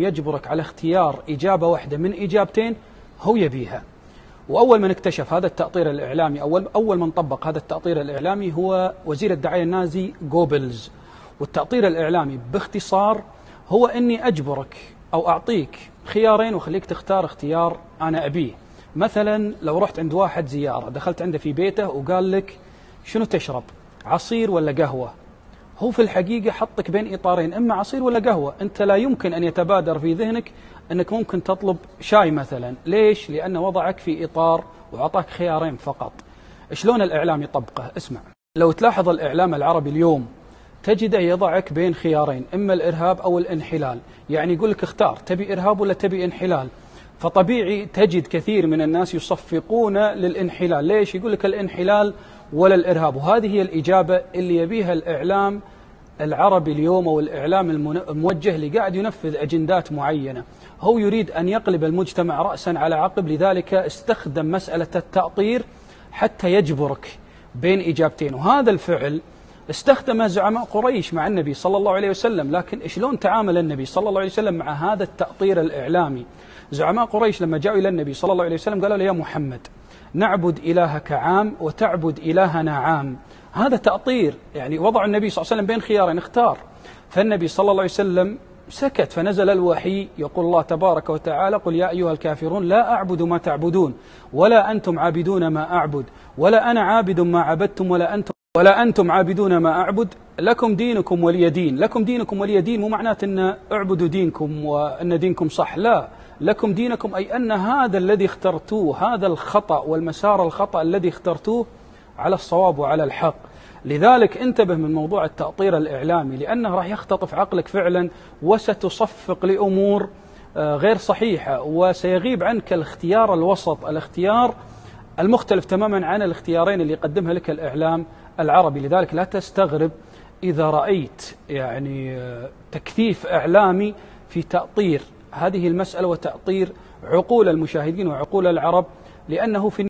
يجبرك على اختيار إجابة واحدة من إجابتين هو يبيها. وأول من اكتشف هذا التأطير الإعلامي أول, أول من طبق هذا التأطير الإعلامي هو وزير الدعاية النازي جوبلز. والتأطير الإعلامي باختصار هو أني أجبرك أو أعطيك خيارين وخليك تختار اختيار أنا أبيه. مثلا لو رحت عند واحد زيارة دخلت عنده في بيته وقال لك شنو تشرب عصير ولا قهوة؟ هو في الحقيقة حطك بين إطارين إما عصير ولا قهوة. أنت لا يمكن أن يتبادر في ذهنك أنك ممكن تطلب شاي مثلا. ليش؟ لأنه وضعك في إطار وأعطاك خيارين فقط. شلون الإعلام يطبقه؟ اسمع. لو تلاحظ الإعلام العربي اليوم تجده يضعك بين خيارين إما الإرهاب أو الانحلال. يعني يقول لك اختار تبي إرهاب ولا تبي انحلال؟ فطبيعي تجد كثير من الناس يصفقون للانحلال. ليش؟ يقول لك الانحلال ولا الإرهاب. وهذه هي الإجابة اللي يبيها الإعلام العربي اليوم أو الإعلام الموجه اللي قاعد ينفذ أجندات معينة. هو يريد أن يقلب المجتمع رأسا على عقب. لذلك استخدم مسألة التأطير حتى يجبرك بين إجابتين. وهذا الفعل استخدم زعماء قريش مع النبي صلى الله عليه وسلم لكن شلون تعامل النبي صلى الله عليه وسلم مع هذا التأطير الإعلامي؟ زعماء قريش لما جاءوا إلى النبي صلى الله عليه وسلم قالوا له يا محمد نعبد إلهك عام وتعبد إلهنا عام. هذا تأطير يعني وضع النبي صلى الله عليه وسلم بين خيارين اختار. فالنبي صلى الله عليه وسلم سكت فنزل الوحي يقول الله تبارك وتعالى قل يا أيها الكافرون لا أعبد ما تعبدون ولا أنتم عابدون ما أعبد ولا أنا عابد ما عبدتم ولا أنتم ولا أنتم عابدون ما أعبد لكم دينكم ولي دين. لكم دينكم ولي دين مو معناته أن اعبدوا دينكم وأن دينكم صح لا. لكم دينكم أي أن هذا الذي اخترتوه هذا الخطأ والمسار الخطأ الذي اخترتوه على الصواب وعلى الحق. لذلك انتبه من موضوع التأطير الإعلامي لأنه راح يختطف عقلك فعلا وستصفق لأمور آه، غير صحيحة وسيغيب عنك الاختيار الوسط الاختيار المختلف تماما عن الاختيارين اللي يقدمها لك الإعلام العربي. لذلك لا تستغرب إذا رأيت يعني آه، تكثيف إعلامي في تأطير هذه المسألة وتأطير عقول المشاهدين وعقول العرب لأنه في